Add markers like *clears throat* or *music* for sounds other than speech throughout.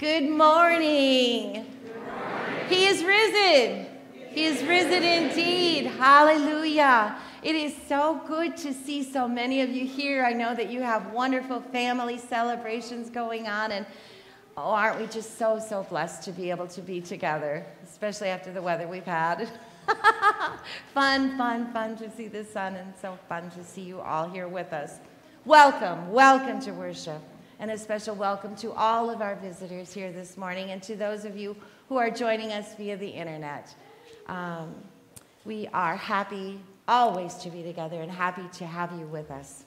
Good morning. He is risen. He is risen indeed. Hallelujah. It is so good to see so many of you here. I know that you have wonderful family celebrations going on, and oh, aren't we just so, so blessed to be able to be together, especially after the weather we've had. *laughs* fun, fun, fun to see the sun, and so fun to see you all here with us. Welcome, welcome to worship, and a special welcome to all of our visitors here this morning, and to those of you who are joining us via the internet. Um, we are happy always to be together and happy to have you with us.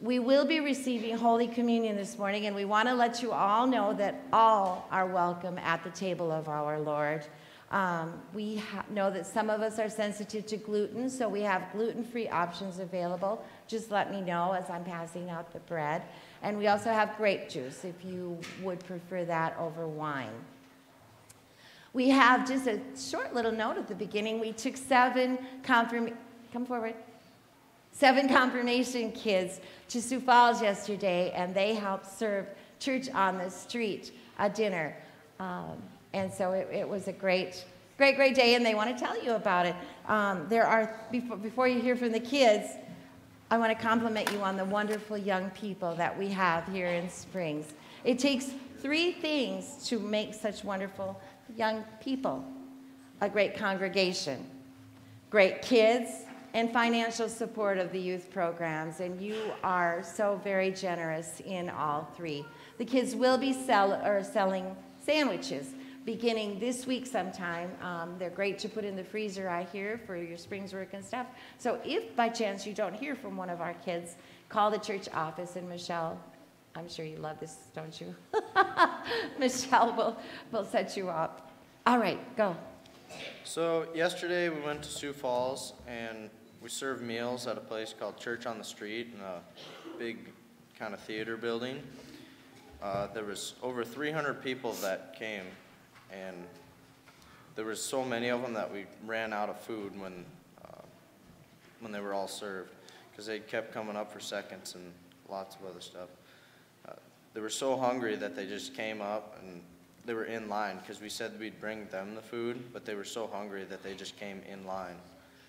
We will be receiving Holy Communion this morning, and we want to let you all know that all are welcome at the table of our Lord. Um, we know that some of us are sensitive to gluten, so we have gluten free options available. Just let me know as I'm passing out the bread. And we also have grape juice if you would prefer that over wine. We have just a short little note at the beginning. We took seven confirm come forward. Seven confirmation kids to Sioux Falls yesterday, and they helped serve Church on the Street a dinner. Um, and so it, it, was a great, great, great day, and they want to tell you about it. Um, there are, before, before you hear from the kids, I want to compliment you on the wonderful young people that we have here in Springs. It takes three things to make such wonderful young people, a great congregation, great kids, and financial support of the youth programs. And you are so very generous in all three. The kids will be sell, or selling sandwiches beginning this week sometime. Um, they're great to put in the freezer, I hear, for your Springs work and stuff. So if by chance you don't hear from one of our kids, call the church office and Michelle I'm sure you love this, don't you? *laughs* Michelle will, will set you up. All right, go. So, yesterday we went to Sioux Falls and we served meals at a place called Church on the Street in a big kind of theater building. Uh, there was over 300 people that came, and there was so many of them that we ran out of food when uh, when they were all served because they kept coming up for seconds and lots of other stuff they were so hungry that they just came up and they were in line because we said we'd bring them the food, but they were so hungry that they just came in line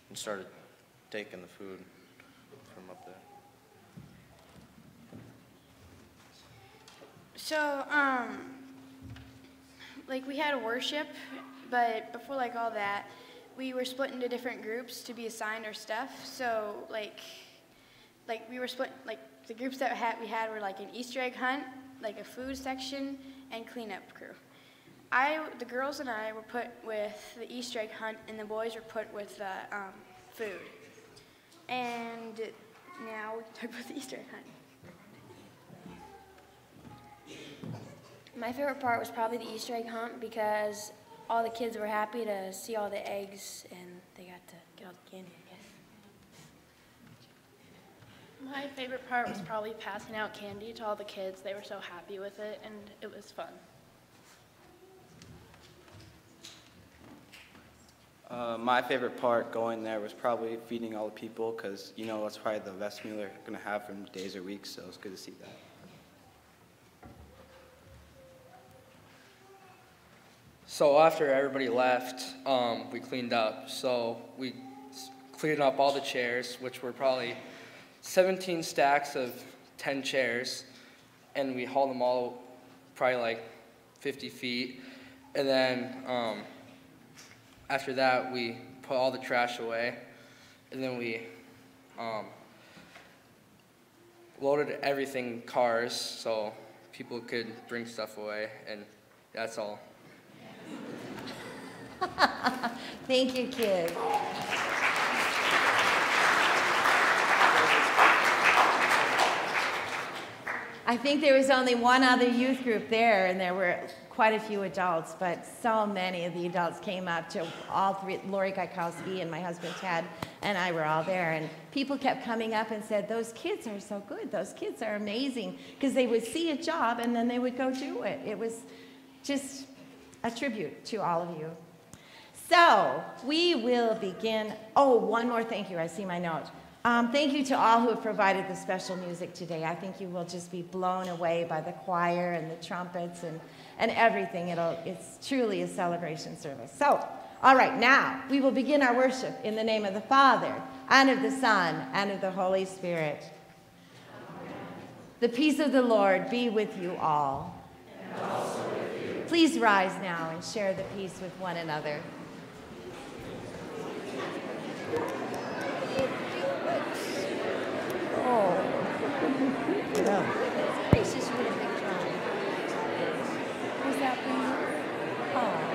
and started taking the food from up there. So, um, like we had a worship, but before like all that, we were split into different groups to be assigned our stuff. So, like, like we were split like the groups that had, we had were like an Easter egg hunt, like a food section, and cleanup crew. I, the girls and I were put with the Easter egg hunt, and the boys were put with the um, food. And now we talk about the Easter egg hunt. My favorite part was probably the Easter egg hunt because all the kids were happy to see all the eggs and they got to get all the candy. My favorite part was probably passing out candy to all the kids. They were so happy with it, and it was fun. Uh, my favorite part going there was probably feeding all the people because, you know, that's probably the best meal they're going to have from days or weeks, so it's good to see that. So after everybody left, um, we cleaned up. So we cleaned up all the chairs, which were probably 17 stacks of 10 chairs, and we hauled them all probably like 50 feet. And then um, after that, we put all the trash away, and then we um, loaded everything cars so people could bring stuff away, and that's all. *laughs* Thank you, kids. I think there was only one other youth group there, and there were quite a few adults, but so many of the adults came up to all three. Lori Gaikowski and my husband Ted and I were all there, and people kept coming up and said, "Those kids are so good. Those kids are amazing," because they would see a job and then they would go do it. It was just a tribute to all of you. So we will begin. Oh, one more thank you. I see my note. Um, thank you to all who have provided the special music today. I think you will just be blown away by the choir and the trumpets and, and everything. It'll, it's truly a celebration service. So, all right, now we will begin our worship in the name of the Father, and of the Son, and of the Holy Spirit. The peace of the Lord be with you all. With you. Please rise now and share the peace with one another. Oh. *laughs* no. Gracious, you did a big job. Was that for you? Oh.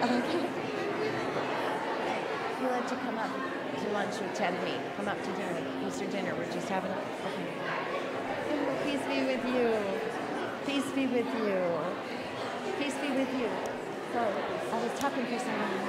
Okay. You'll have to come up to lunch with Ted and me. Come up to dinner, Easter dinner. We're just having. Okay. Peace be with you. Peace be with you. Peace be with you. So I was talking for someone.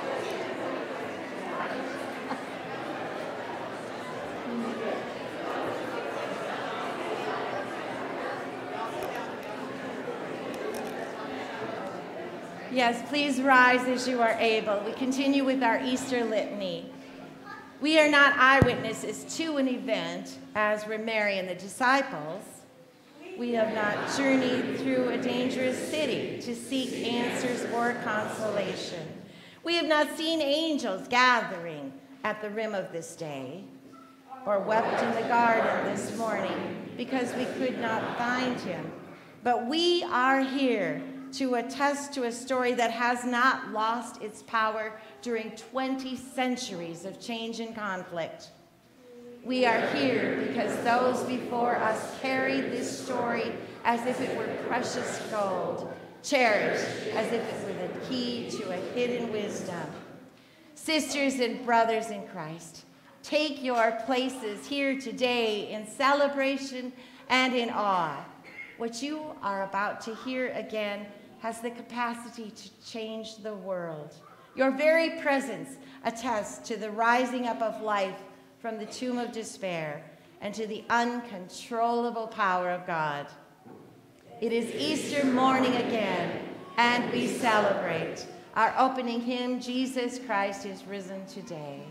Yes, please rise as you are able. We continue with our Easter litany. We are not eyewitnesses to an event, as were Mary and the disciples. We have not journeyed through a dangerous city to seek answers or consolation. We have not seen angels gathering at the rim of this day, or wept in the garden this morning because we could not find him. But we are here to attest to a story that has not lost its power during 20 centuries of change and conflict. We are here because those before us carried this story as if it were precious gold, cherished as if it were the key to a hidden wisdom. Sisters and brothers in Christ, take your places here today in celebration and in awe. What you are about to hear again has the capacity to change the world. Your very presence attests to the rising up of life from the tomb of despair and to the uncontrollable power of God. It is Easter morning again, and we celebrate. Our opening hymn, Jesus Christ is risen today.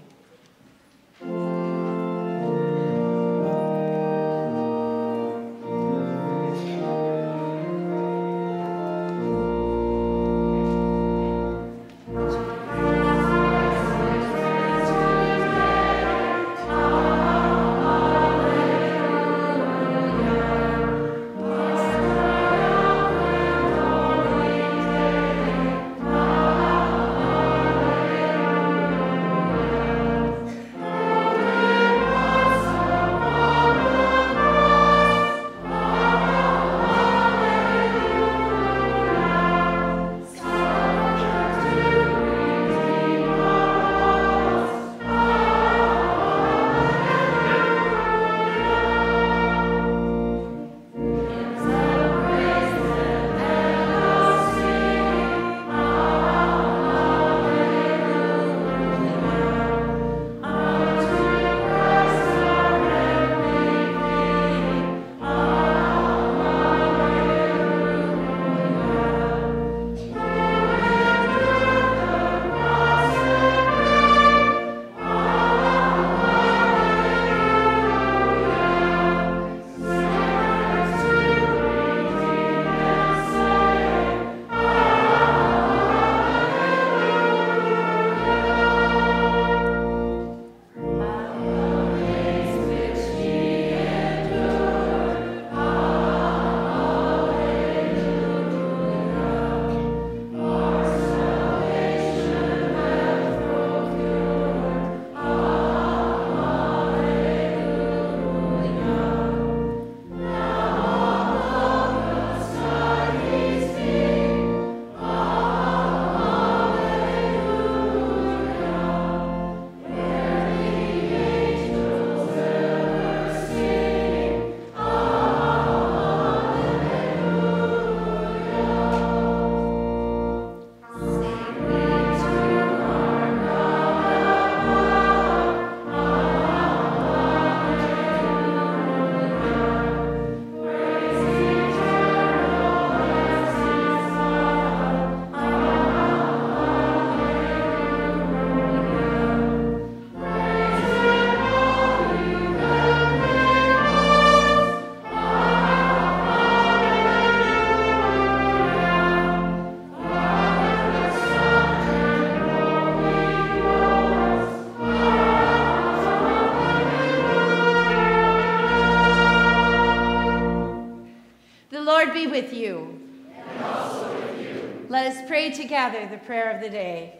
Prayer of the day.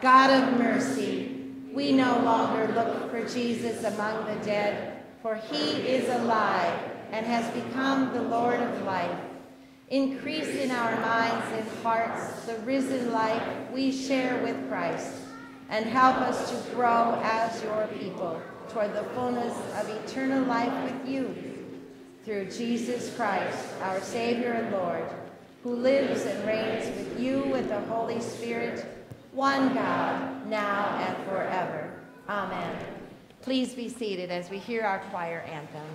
God of mercy, we no longer look for Jesus among the dead, for he is alive and has become the Lord of life. Increase in our minds and hearts the risen life we share with Christ, and help us to grow as your people toward the fullness of eternal life with you. Through Jesus Christ, our Savior and Lord, who lives and reigns with you with the Holy Spirit, one God, now and forever. Amen. Please be seated as we hear our choir anthem.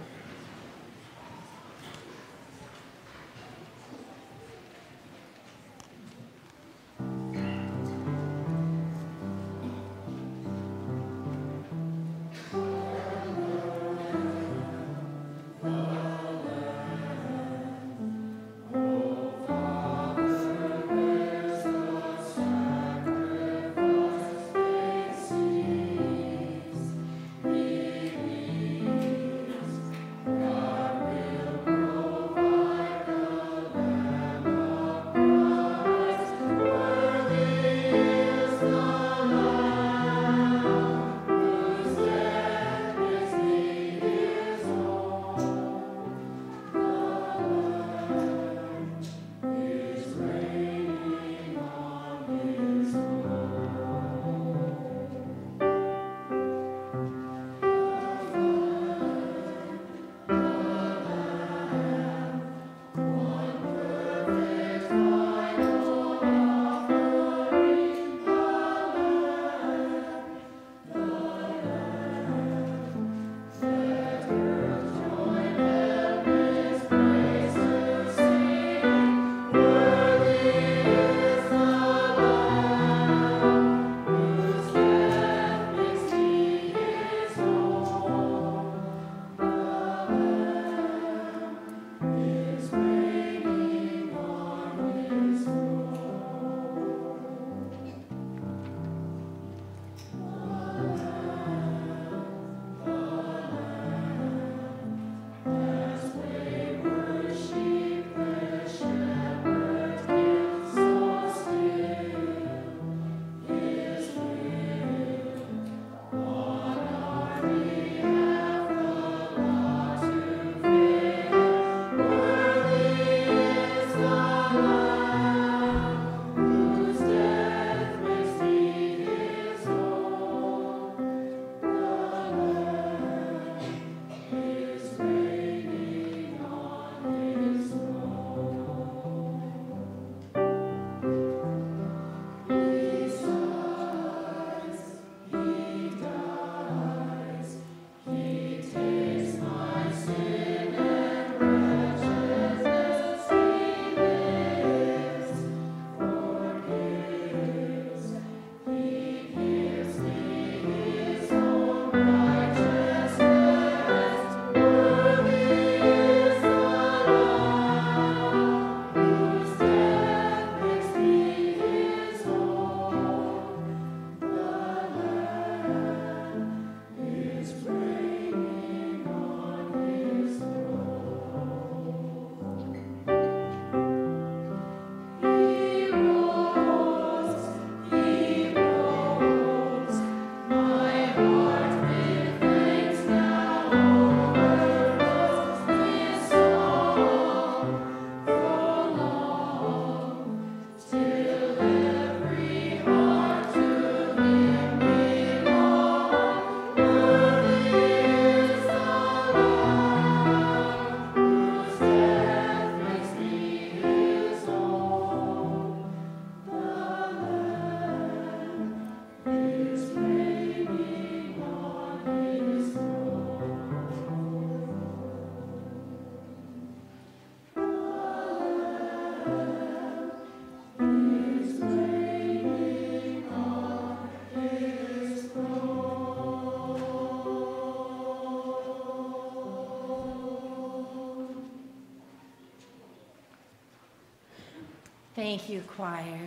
Thank you, choir.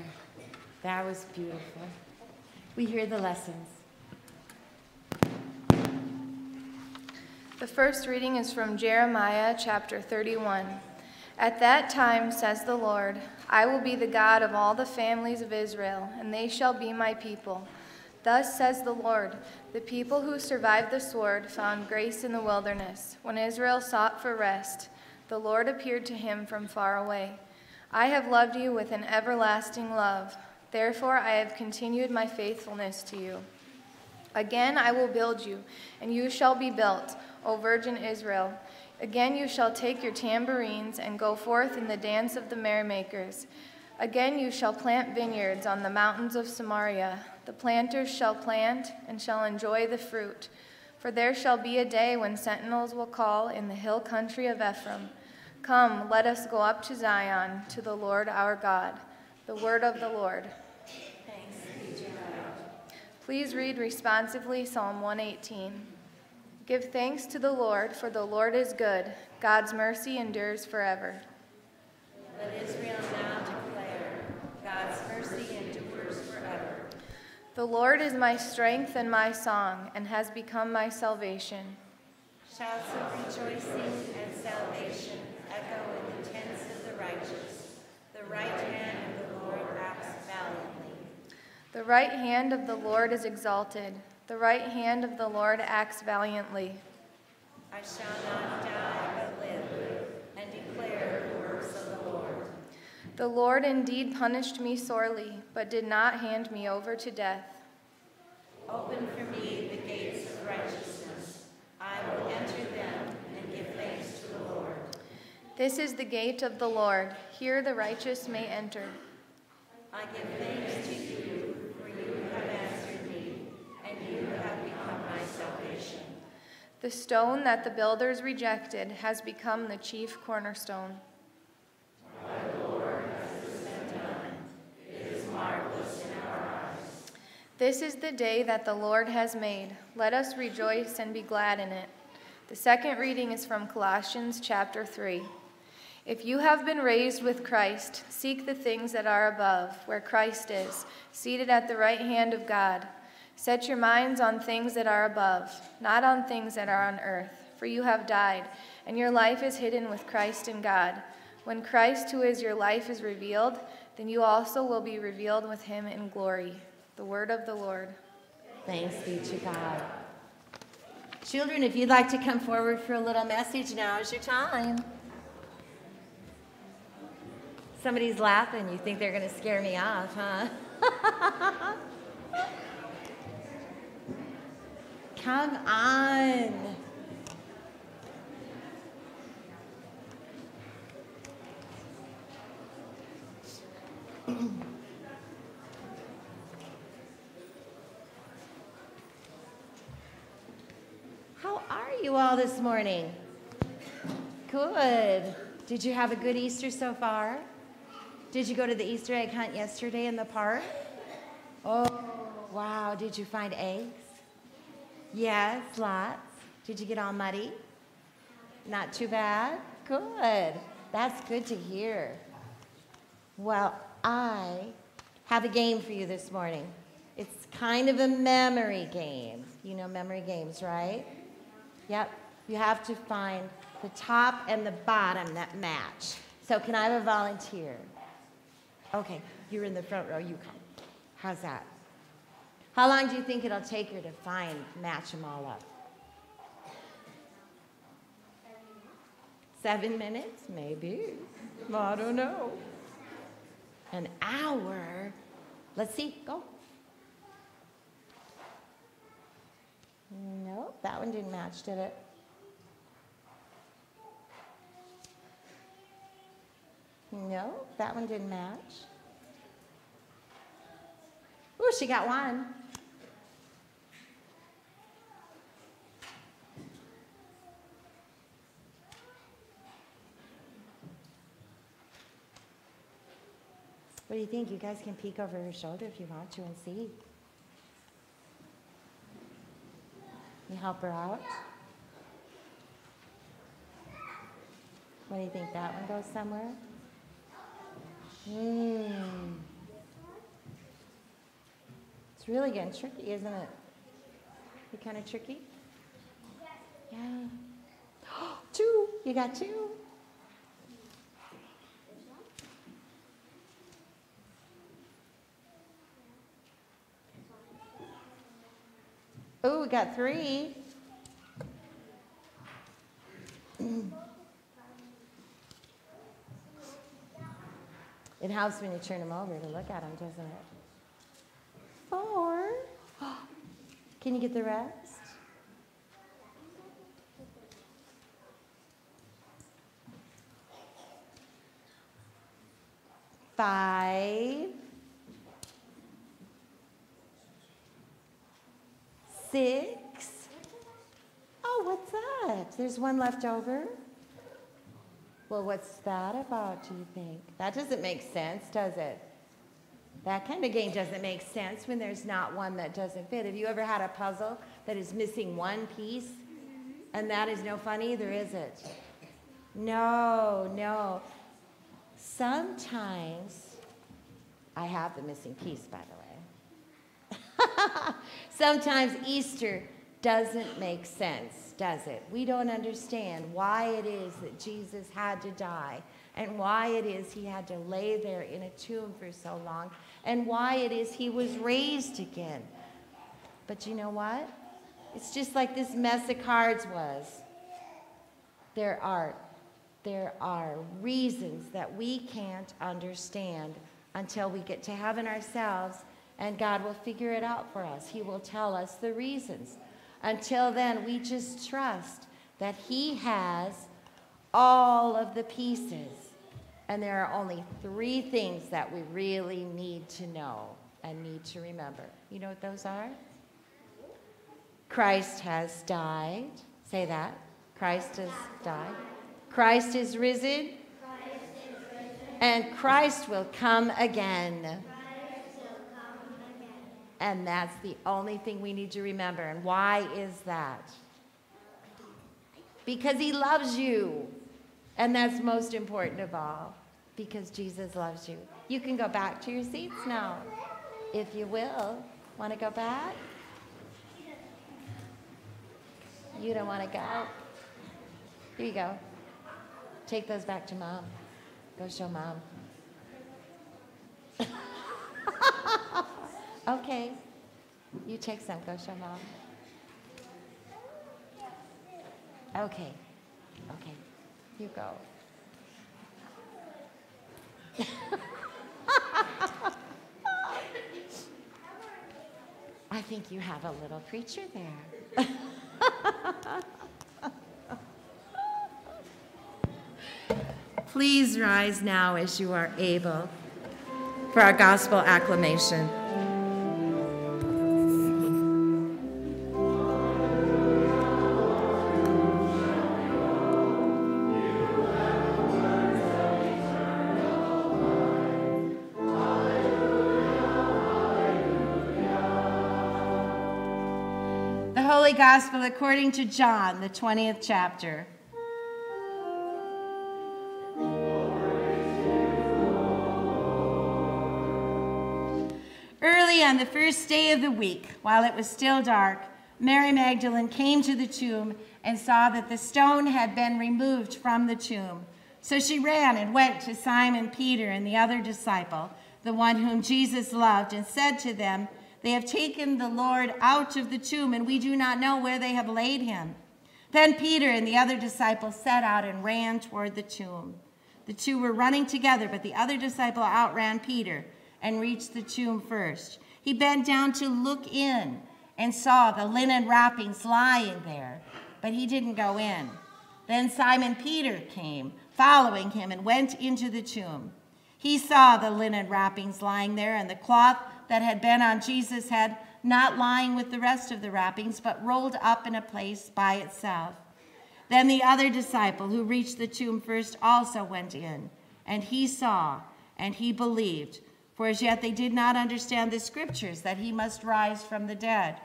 That was beautiful. We hear the lessons. The first reading is from Jeremiah chapter 31. At that time, says the Lord, I will be the God of all the families of Israel, and they shall be my people. Thus says the Lord The people who survived the sword found grace in the wilderness. When Israel sought for rest, the Lord appeared to him from far away. I have loved you with an everlasting love. Therefore, I have continued my faithfulness to you. Again, I will build you, and you shall be built, O Virgin Israel. Again, you shall take your tambourines and go forth in the dance of the merrymakers. Again, you shall plant vineyards on the mountains of Samaria. The planters shall plant and shall enjoy the fruit. For there shall be a day when sentinels will call in the hill country of Ephraim Come, let us go up to Zion, to the Lord our God. The word of the Lord. Thanks Please read responsively Psalm 118. Give thanks to the Lord, for the Lord is good. God's mercy endures forever. Let Israel now declare God's mercy endures forever. The Lord is my strength and my song, and has become my salvation. Shouts of rejoicing and salvation echo in the tents of the righteous. The right hand of the Lord acts valiantly. The right hand of the Lord is exalted. The right hand of the Lord acts valiantly. I shall not die but live and declare the works of the Lord. The Lord indeed punished me sorely, but did not hand me over to death. Open for me the gates of righteousness. I will enter them and give thanks to the Lord. This is the gate of the Lord. Here the righteous may enter. I give thanks to you, for you have answered me, and you have become my salvation. The stone that the builders rejected has become the chief cornerstone. This is the day that the Lord has made. Let us rejoice and be glad in it. The second reading is from Colossians chapter 3. If you have been raised with Christ, seek the things that are above, where Christ is, seated at the right hand of God. Set your minds on things that are above, not on things that are on earth, for you have died, and your life is hidden with Christ in God. When Christ, who is your life, is revealed, then you also will be revealed with him in glory. The word of the Lord. Thanks be to God. Children, if you'd like to come forward for a little message, now is your time. Somebody's laughing. You think they're going to scare me off, huh? *laughs* Come on. *clears throat* How are you all this morning? Good. Did you have a good Easter so far? Did you go to the Easter egg hunt yesterday in the park? Oh, wow. Did you find eggs? Yes, lots. Did you get all muddy? Not too bad? Good. That's good to hear. Well, I have a game for you this morning. It's kind of a memory game. You know memory games, right? Yep. You have to find the top and the bottom that match. So, can I have a volunteer? Okay, you're in the front row. You come. How's that? How long do you think it'll take her to find, match them all up? Seven minutes? Maybe. I don't know. An hour? Let's see. Go. Nope, that one didn't match, did it? No, that one didn't match. Ooh, she got one. What do you think? You guys can peek over her shoulder if you want to and see. You help her out? What do you think? That one goes somewhere? Mm. It's really getting tricky, isn't it? You kind of tricky? Yeah. *gasps* two! You got two! Oh, we got three. *clears throat* It helps when you turn them over to look at them, doesn't it? Four. *gasps* Can you get the rest? Five. Six. Oh, what's that? There's one left over. Well, what's that about, do you think? That doesn't make sense, does it? That kind of game doesn't make sense when there's not one that doesn't fit. Have you ever had a puzzle that is missing one piece? And that is no fun either, is it? No, no. Sometimes, I have the missing piece, by the way. *laughs* Sometimes Easter doesn't make sense, does it? We don't understand why it is that Jesus had to die and why it is he had to lay there in a tomb for so long and why it is he was raised again. But you know what? It's just like this mess of cards was. There are there are reasons that we can't understand until we get to heaven ourselves and God will figure it out for us. He will tell us the reasons. Until then, we just trust that He has all of the pieces. And there are only three things that we really need to know and need to remember. You know what those are? Christ has died. Say that. Christ has died. Christ is risen. And Christ will come again. And that's the only thing we need to remember. And why is that? Because he loves you. And that's most important of all. Because Jesus loves you. You can go back to your seats now, if you will. Want to go back? You don't want to go? Here you go. Take those back to mom. Go show mom. *laughs* okay. You take some. Go show mom. Okay. Okay. You go. *laughs* I think you have a little preacher there. *laughs* Please rise now as you are able for our gospel acclamation. Gospel according to John, the 20th chapter. Early on the first day of the week, while it was still dark, Mary Magdalene came to the tomb and saw that the stone had been removed from the tomb. So she ran and went to Simon Peter and the other disciple, the one whom Jesus loved, and said to them, They have taken the Lord out of the tomb, and we do not know where they have laid him. Then Peter and the other disciple set out and ran toward the tomb. The two were running together, but the other disciple outran Peter and reached the tomb first. He bent down to look in and saw the linen wrappings lying there, but he didn't go in. Then Simon Peter came, following him, and went into the tomb. He saw the linen wrappings lying there and the cloth that had been on Jesus' head, not lying with the rest of the wrappings, but rolled up in a place by itself. Then the other disciple who reached the tomb first also went in, and he saw and he believed for as yet they did not understand the scriptures that he must rise from the dead.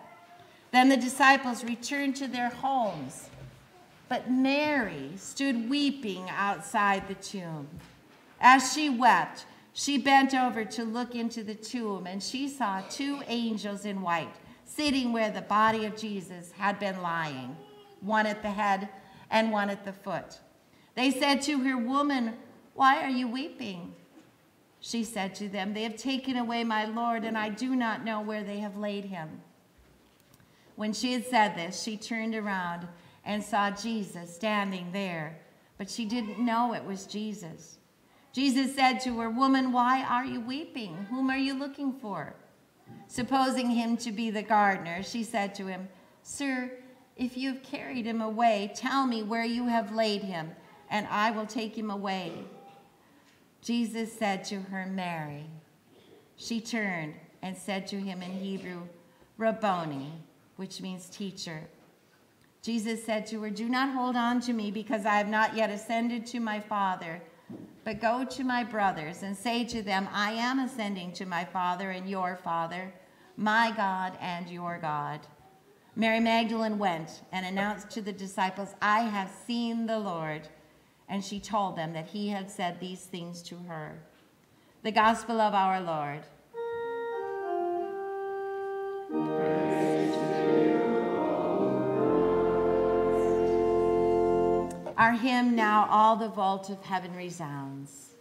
Then the disciples returned to their homes, but Mary stood weeping outside the tomb. As she wept, she bent over to look into the tomb, and she saw two angels in white sitting where the body of Jesus had been lying, one at the head and one at the foot. They said to her, Woman, why are you weeping? She said to them, They have taken away my Lord, and I do not know where they have laid him. When she had said this, she turned around and saw Jesus standing there, but she didn't know it was Jesus. Jesus said to her, Woman, why are you weeping? Whom are you looking for? Supposing him to be the gardener, she said to him, Sir, if you have carried him away, tell me where you have laid him, and I will take him away. Jesus said to her, Mary. She turned and said to him in Hebrew, Rabboni, which means teacher. Jesus said to her, Do not hold on to me because I have not yet ascended to my Father, but go to my brothers and say to them, I am ascending to my Father and your Father, my God and your God. Mary Magdalene went and announced to the disciples, I have seen the Lord. And she told them that he had said these things to her. The Gospel of our Lord. Our hymn, Now All the Vault of Heaven Resounds.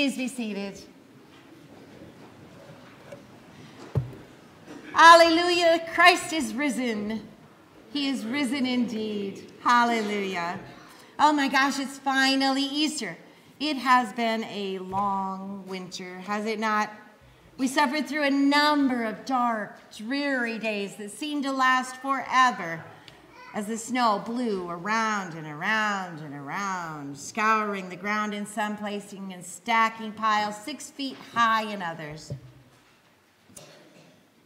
Please be seated. Hallelujah. Christ is risen. He is risen indeed. Hallelujah. Oh my gosh, it's finally Easter. It has been a long winter, has it not? We suffered through a number of dark, dreary days that seemed to last forever as the snow blew around and around and around, scouring the ground in some places and stacking piles six feet high in others.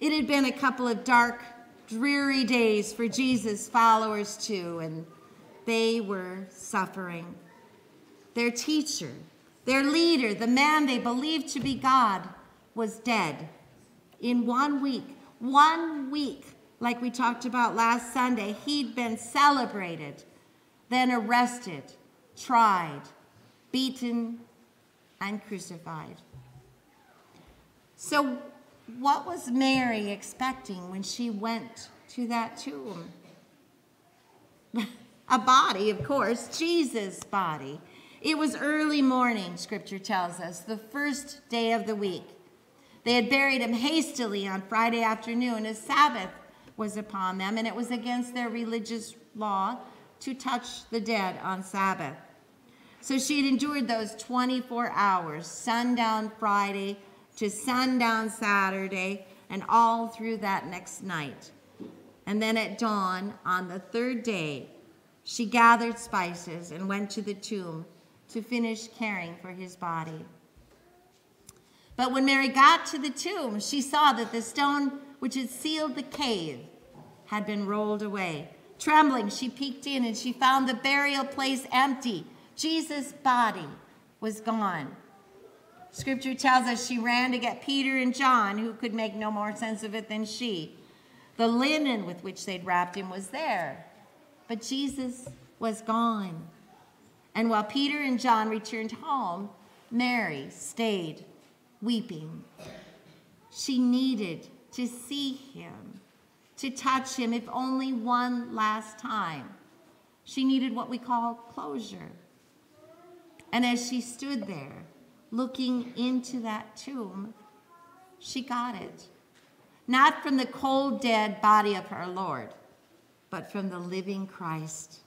It had been a couple of dark, dreary days for Jesus' followers, too, and they were suffering. Their teacher, their leader, the man they believed to be God, was dead. In one week, one week, like we talked about last Sunday, he'd been celebrated, then arrested, tried, beaten, and crucified. So, what was Mary expecting when she went to that tomb? *laughs* A body, of course, Jesus' body. It was early morning, scripture tells us, the first day of the week. They had buried him hastily on Friday afternoon as Sabbath was upon them, and it was against their religious law to touch the dead on Sabbath. So she had endured those 24 hours, sundown Friday to sundown Saturday, and all through that next night. And then at dawn on the third day, she gathered spices and went to the tomb to finish caring for his body. But when Mary got to the tomb, she saw that the stone which had sealed the cave had been rolled away. Trembling, she peeked in and she found the burial place empty. Jesus' body was gone. Scripture tells us she ran to get Peter and John, who could make no more sense of it than she. The linen with which they'd wrapped him was there, but Jesus was gone. And while Peter and John returned home, Mary stayed weeping. She needed to see him, to touch him, if only one last time. She needed what we call closure. And as she stood there, looking into that tomb, she got it. Not from the cold, dead body of her Lord, but from the living Christ.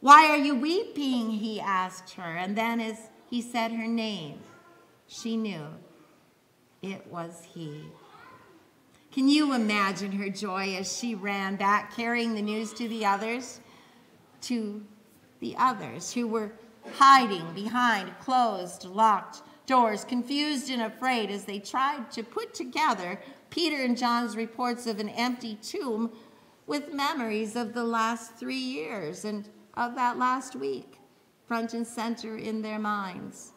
Why are you weeping? He asked her. And then, as he said her name, she knew it was he. Can you imagine her joy as she ran back, carrying the news to the others? To the others who were hiding behind closed, locked doors, confused and afraid as they tried to put together Peter and John's reports of an empty tomb with memories of the last three years and of that last week, front and center in their minds.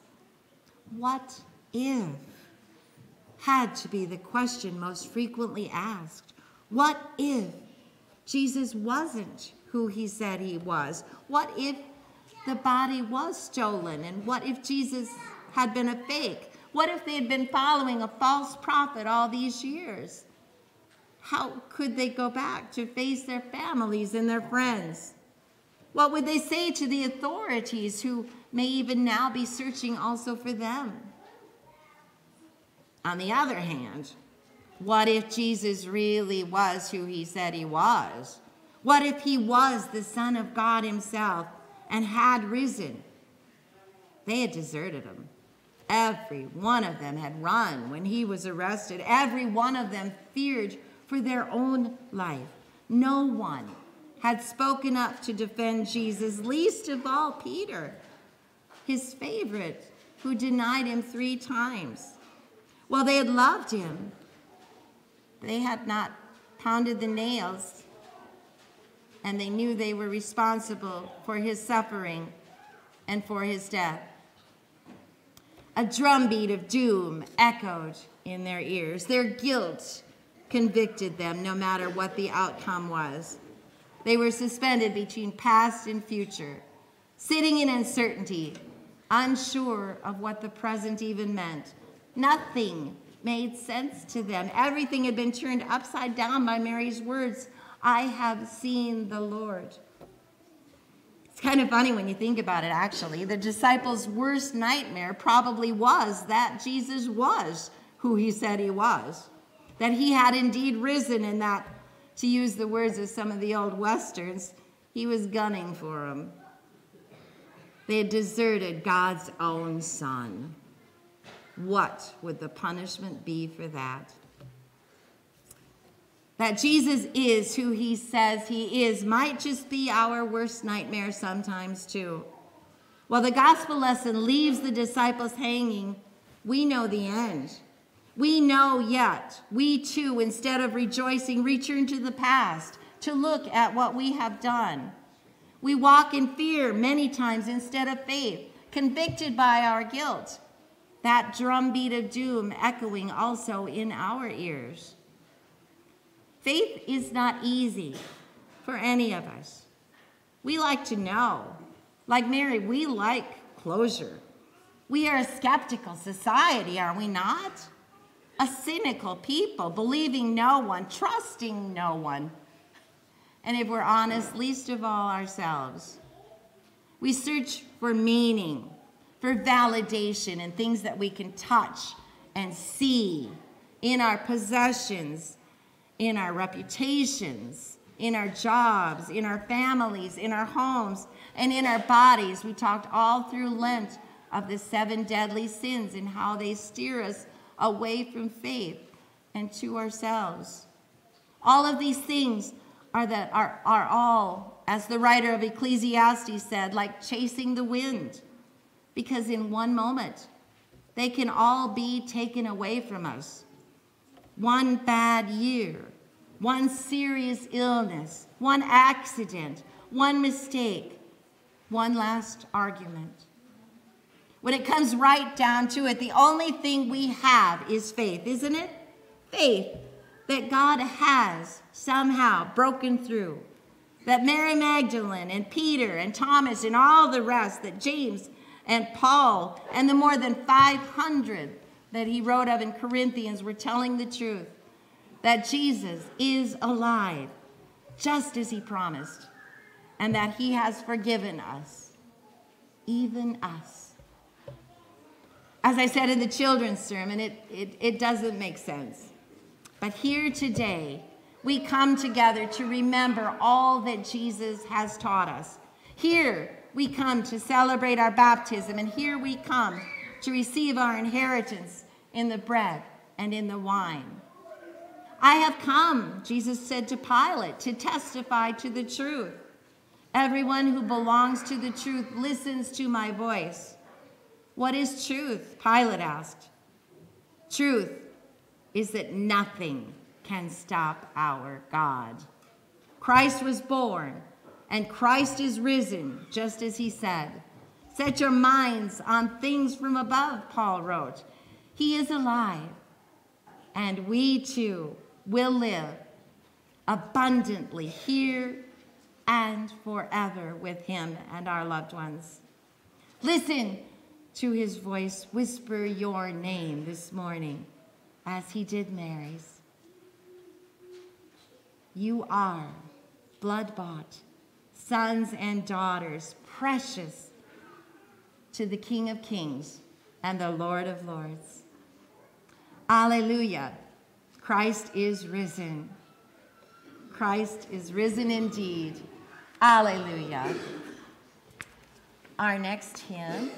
What if? Had to be the question most frequently asked. What if Jesus wasn't who he said he was? What if the body was stolen? And what if Jesus had been a fake? What if they had been following a false prophet all these years? How could they go back to face their families and their friends? What would they say to the authorities who may even now be searching also for them? On the other hand, what if Jesus really was who he said he was? What if he was the Son of God himself and had risen. They had deserted him. Every one of them had run when he was arrested. Every one of them feared for their own life. No one had spoken up to defend Jesus, least of all Peter, his favorite, who denied him three times. While they had loved him, they had not pounded the nails and they knew they were responsible for his suffering and for his death. A drumbeat of doom echoed in their ears. Their guilt convicted them no matter what the outcome was. They were suspended between past and future, sitting in uncertainty, unsure of what the present even meant. Nothing made sense to them. Everything had been turned upside down by Mary's words I have seen the Lord. It's kind of funny when you think about it, actually. The disciples' worst nightmare probably was that Jesus was who he said he was, that he had indeed risen, and that, to use the words of some of the old westerns, he was gunning for him. They had deserted God's own son. What would the punishment be for that? That Jesus is who he says he is might just be our worst nightmare sometimes, too. While the gospel lesson leaves the disciples hanging, we know the end. We know yet, we too, instead of rejoicing, return to the past to look at what we have done. We walk in fear many times instead of faith, convicted by our guilt. That drumbeat of doom echoing also in our ears. Faith is not easy for any of us. We like to know. Like Mary, we like closure. We are a skeptical society, are we not? A cynical people, believing no one, trusting no one. And if we're honest, least of all ourselves. We search for meaning, for validation, and things that we can touch and see in our possessions, in our reputations, in our jobs, in our families, in our homes, and in our bodies. We talked all through Lent of the seven deadly sins and how they steer us away from faith and to ourselves. All of these things are that are, are all, as the writer of Ecclesiastes said, like chasing the wind. Because in one moment, they can all be taken away from us. One bad year, one serious illness, one accident, one mistake, one last argument. When it comes right down to it, the only thing we have is faith, isn't it? Faith that God has somehow broken through. That Mary Magdalene and Peter and Thomas and all the rest, that James and Paul and the more than 500 that he wrote of in Corinthians were telling the truth that Jesus is alive, just as he promised, and that he has forgiven us, even us. As I said in the children's sermon, it, it, it doesn't make sense. But here today, we come together to remember all that Jesus has taught us. Here we come to celebrate our baptism, and here we come to receive our inheritance in the bread and in the wine. I have come, Jesus said to Pilate, to testify to the truth. Everyone who belongs to the truth listens to my voice. What is truth? Pilate asked. Truth is that nothing can stop our God. Christ was born, and Christ is risen, just as he said. Set your minds on things from above, Paul wrote. He is alive, and we too will live abundantly here and forever with him and our loved ones. Listen to his voice whisper your name this morning as he did Mary's. You are blood bought, sons and daughters, precious to the King of Kings and the Lord of Lords. Alleluia. Christ is risen. Christ is risen indeed. Alleluia. Our next hymn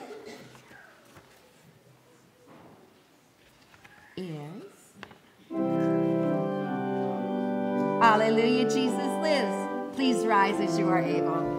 is Alleluia, Jesus lives. Please rise as you are able.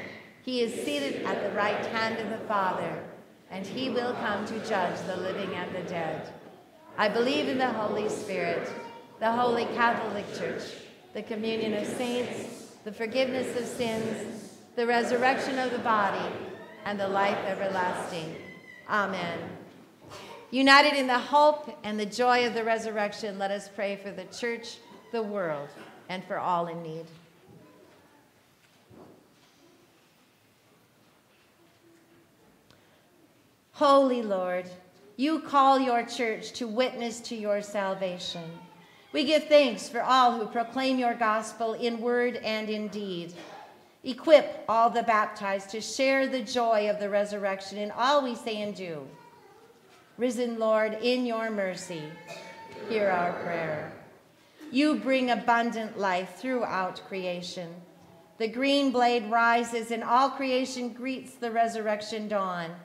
He is seated at the right hand of the Father, and he will come to judge the living and the dead. I believe in the Holy Spirit, the Holy Catholic Church, the communion of saints, the forgiveness of sins, the resurrection of the body, and the life everlasting. Amen. United in the hope and the joy of the resurrection, let us pray for the church, the world, and for all in need. Holy Lord, you call your church to witness to your salvation. We give thanks for all who proclaim your gospel in word and in deed. Equip all the baptized to share the joy of the resurrection in all we say and do. Risen Lord, in your mercy, hear our prayer. You bring abundant life throughout creation. The green blade rises, and all creation greets the resurrection dawn.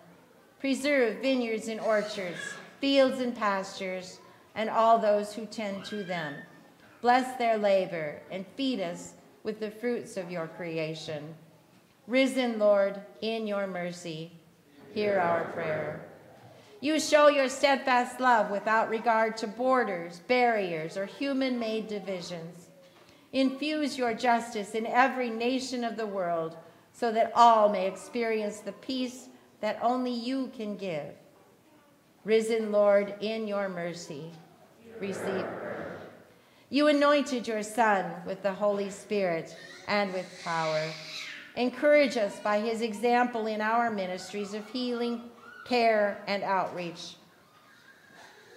Preserve vineyards and orchards, fields and pastures, and all those who tend to them. Bless their labor and feed us with the fruits of your creation. Risen Lord, in your mercy, hear our prayer. You show your steadfast love without regard to borders, barriers, or human made divisions. Infuse your justice in every nation of the world so that all may experience the peace that only you can give. Risen Lord, in your mercy, receive. You anointed your Son with the Holy Spirit and with power. Encourage us by his example in our ministries of healing, care, and outreach.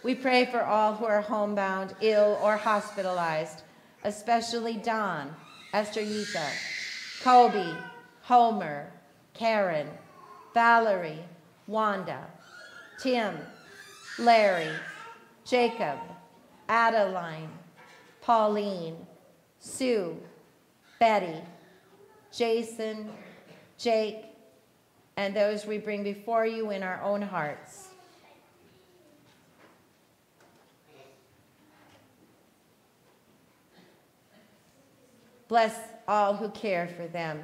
We pray for all who are homebound, ill, or hospitalized, especially Don, Esther Yita, Kobe, Homer, Karen, Valerie, Wanda, Tim, Larry, Jacob, Adeline, Pauline, Sue, Betty, Jason, Jake, and those we bring before you in our own hearts. Bless all who care for them.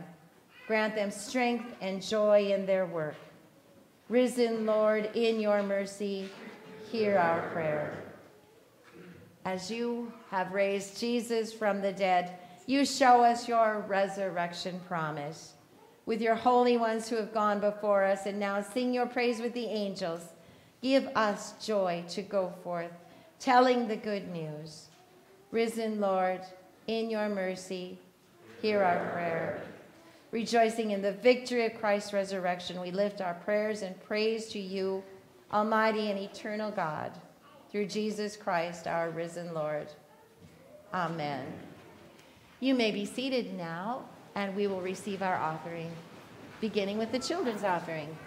Grant them strength and joy in their work. Risen Lord, in your mercy, hear our prayer. As you have raised Jesus from the dead, you show us your resurrection promise. With your holy ones who have gone before us and now sing your praise with the angels, give us joy to go forth, telling the good news. Risen Lord, in your mercy, hear our prayer. Rejoicing in the victory of Christ's resurrection, we lift our prayers and praise to you, Almighty and eternal God, through Jesus Christ, our risen Lord. Amen. You may be seated now, and we will receive our offering, beginning with the children's offering.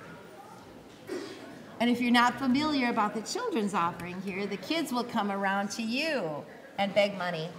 And if you're not familiar about the children's offering here, the kids will come around to you and beg money.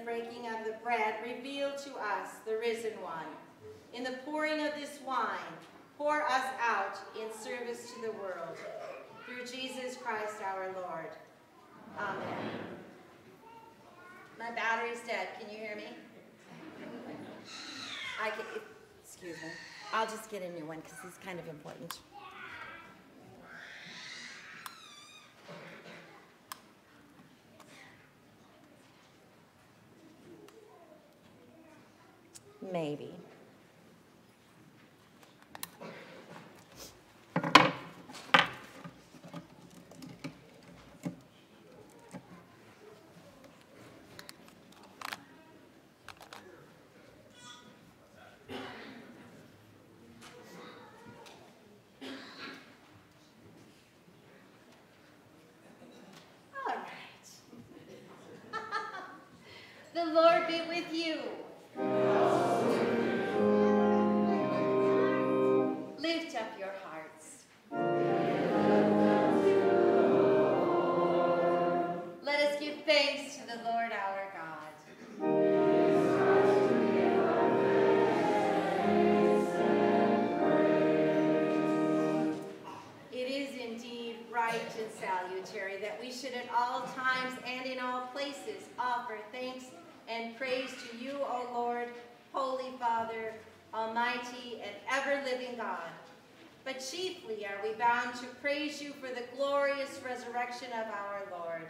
The breaking of the bread, reveal to us the risen one. In the pouring of this wine, pour us out in service to the world. Through Jesus Christ our Lord. Amen. My battery's dead. Can you hear me? I can, excuse me. I'll just get a new one because it's kind of important. Right. *laughs* the Lord be with you. That we should at all times and in all places offer thanks and praise to you, O Lord, Holy Father, Almighty and ever-living God. But chiefly are we bound to praise you for the glorious resurrection of our Lord.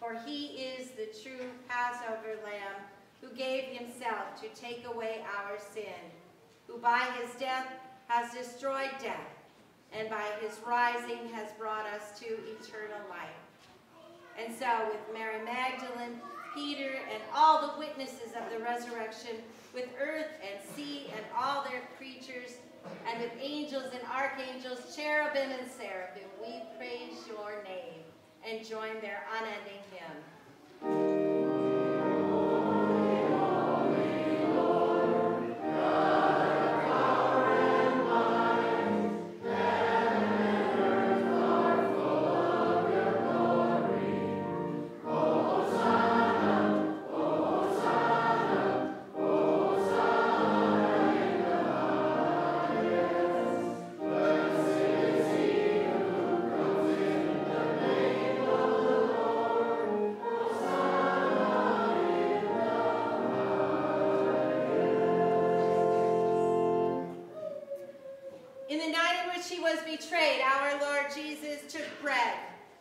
For he is the true Passover lamb who gave himself to take away our sin, who by his death has destroyed death, and by his rising has brought us to eternal life. And so with Mary Magdalene, Peter, and all the witnesses of the resurrection, with earth and sea and all their creatures, and with angels and archangels, cherubim and seraphim, we praise your name and join their unending hymn.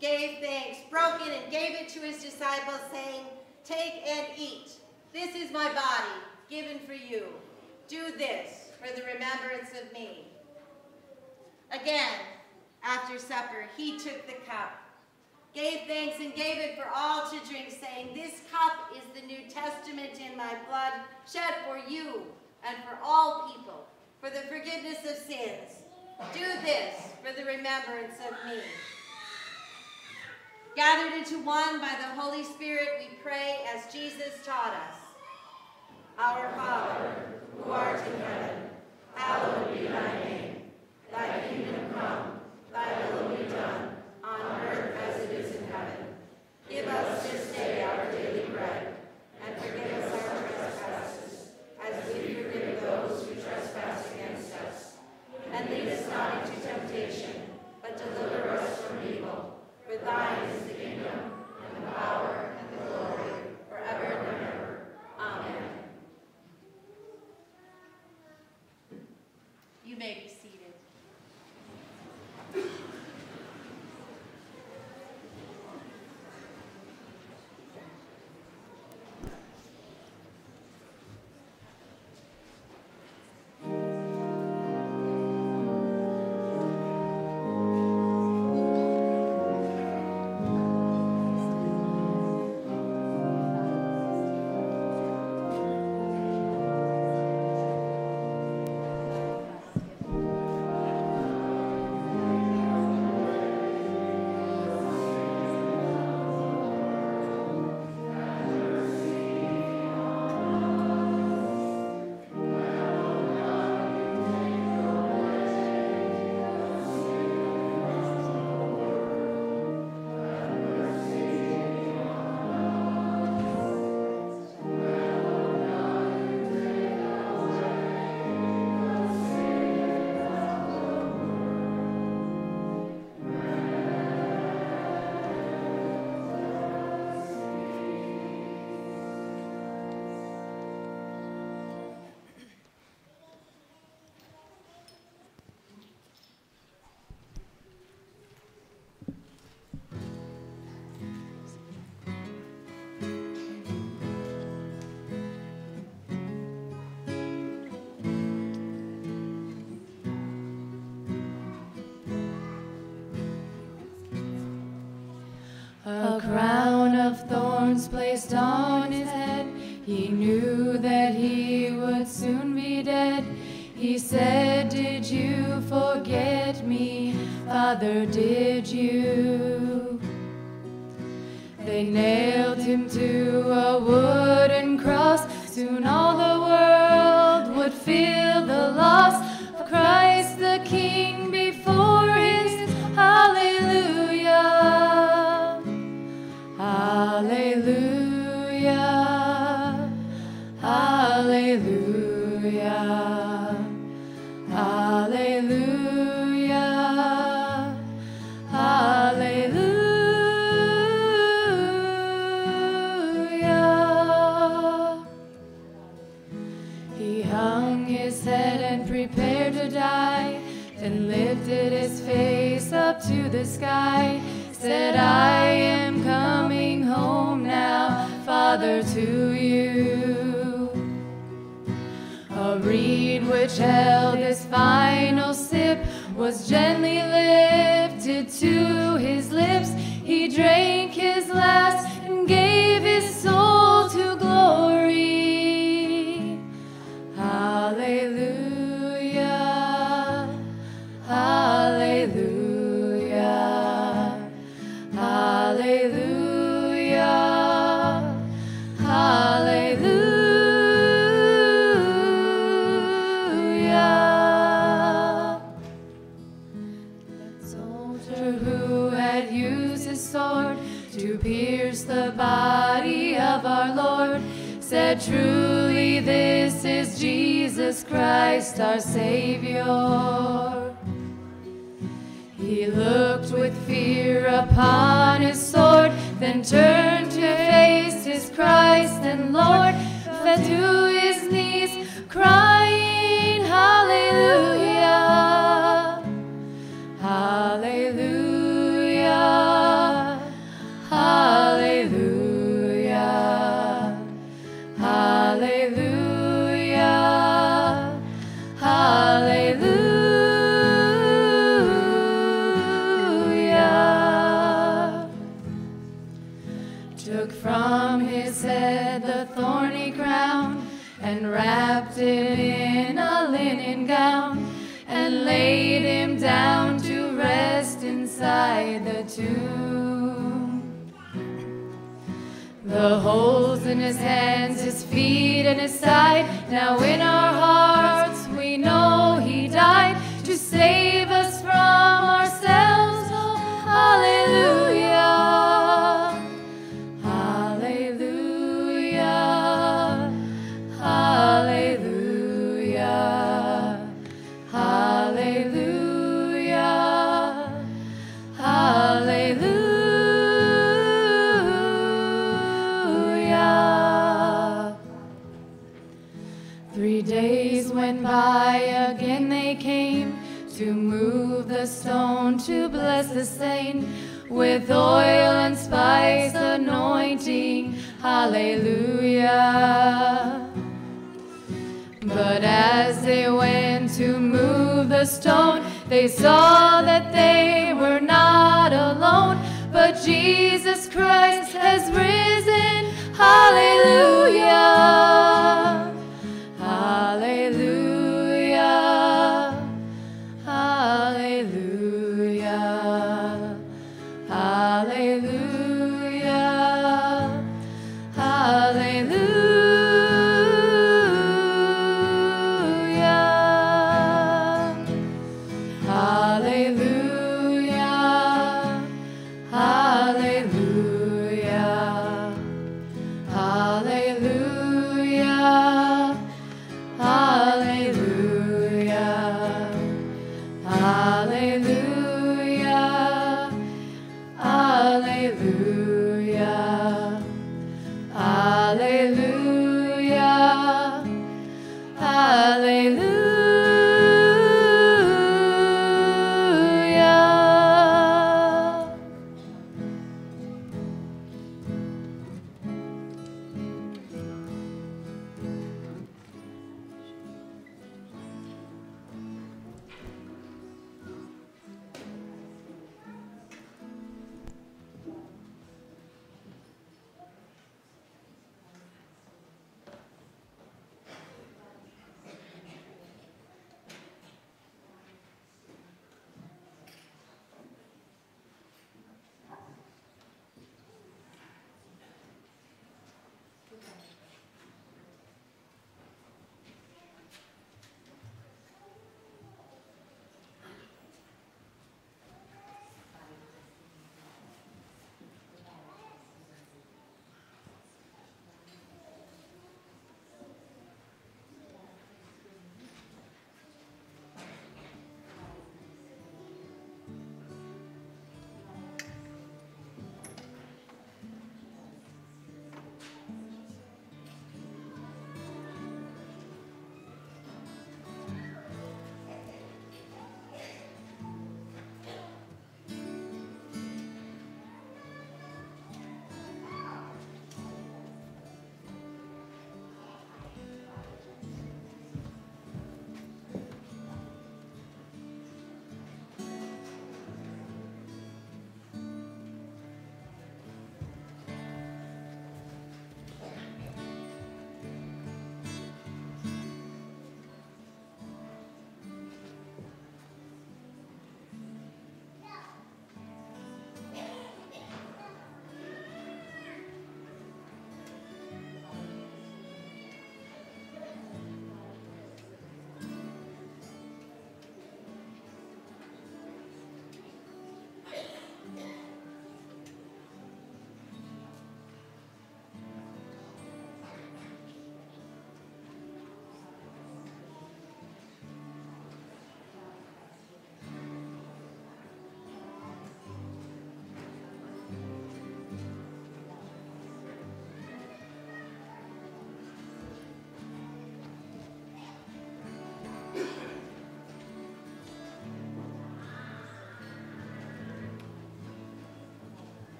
Gave thanks, broke it, and gave it to his disciples, saying, Take and eat. This is my body, given for you. Do this for the remembrance of me. Again, after supper, he took the cup, gave thanks, and gave it for all to drink, saying, This cup is the New Testament in my blood, shed for you and for all people for the forgiveness of sins. Do this for the remembrance of me. Gathered into one by the Holy Spirit, we pray as Jesus taught us. Our Father, who art in heaven, hallowed be thy name. Thy kingdom come, thy will be done, on earth as it is in heaven. Give us this day our daily bread, and forgive us placed on his head. He knew that he would soon be dead. He said, Did you forget me? Father, did you? They nailed him to a wooden cross. Christ our Savior. He looked with fear upon his sword, then turned to face his Christ and Lord.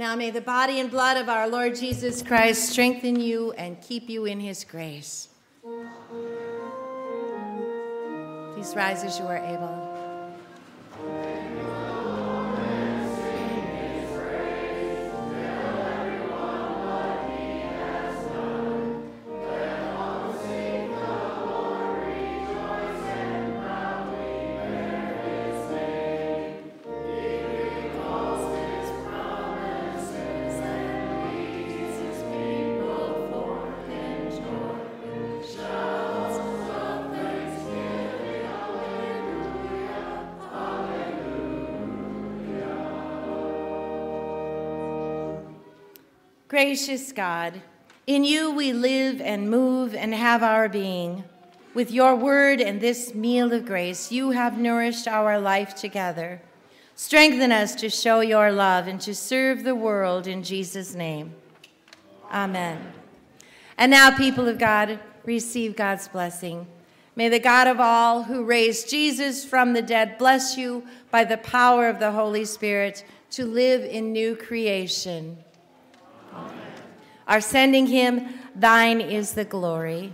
Now may the body and blood of our Lord Jesus Christ strengthen you and keep you in his grace. Please rise as you are able. Gracious God, in you we live and move and have our being. With your word and this meal of grace, you have nourished our life together. Strengthen us to show your love and to serve the world in Jesus' name. Amen. And now, people of God, receive God's blessing. May the God of all, who raised Jesus from the dead, bless you by the power of the Holy Spirit to live in new creation are sending him, Thine is the glory.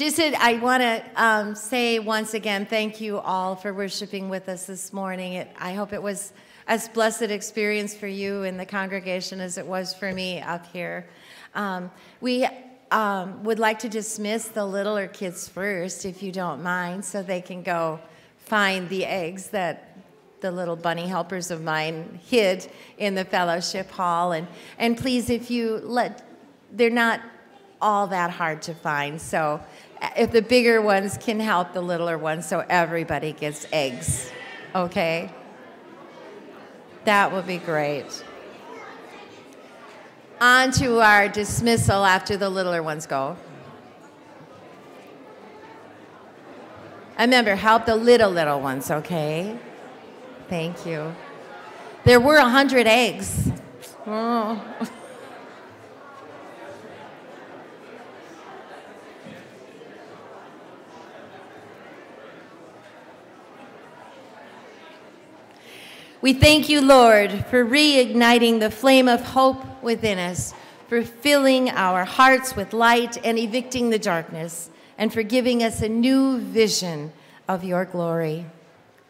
Just I want to um, say once again, thank you all for worshiping with us this morning. It, I hope it was as blessed experience for you in the congregation as it was for me up here. Um, we um, would like to dismiss the littler kids first, if you don't mind, so they can go find the eggs that the little bunny helpers of mine hid in the fellowship hall. And, and please, if you let, they're not all that hard to find. So if the bigger ones can help the littler ones so everybody gets eggs, okay? That would be great. on to our dismissal after the littler ones go. Remember, help the little, little ones, okay? Thank you. There were a hundred eggs. Oh. *laughs* We thank you, Lord, for reigniting the flame of hope within us, for filling our hearts with light and evicting the darkness, and for giving us a new vision of your glory.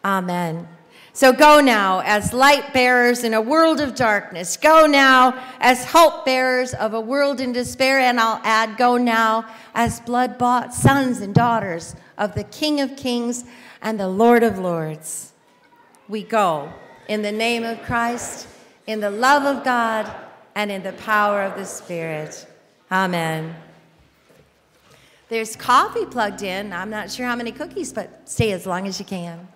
Amen. So go now as light bearers in a world of darkness. Go now as hope bearers of a world in despair. And I'll add, go now as blood bought sons and daughters of the King of Kings and the Lord of Lords. We go in the name of Christ, in the love of God, and in the power of the Spirit. Amen. There's coffee plugged in. I'm not sure how many cookies, but stay as long as you can.